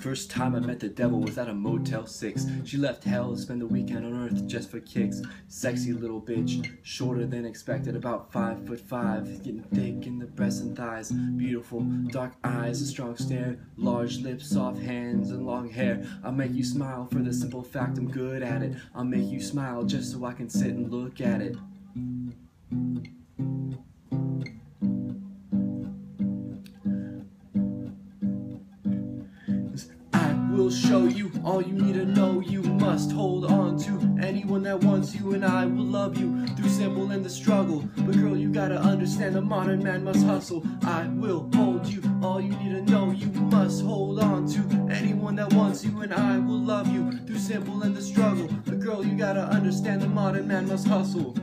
First time I met the devil was at a Motel 6. She left hell to spend the weekend on earth just for kicks. Sexy little bitch, shorter than expected, about 5 foot 5. Getting thick in the breasts and thighs. Beautiful, dark eyes, a strong stare, large lips, soft hands, and long hair. I'll make you smile for the simple fact I'm good at it. I'll make you smile just so I can sit and look at it. Will show you all you need to know. You must hold on to anyone that wants you, and I will love you through simple and the struggle. But girl, you gotta understand a modern man must hustle. I will hold you, all you need to know. You must hold on to anyone that wants you, and I will love you through simple and the struggle. But girl, you gotta understand a modern man must hustle.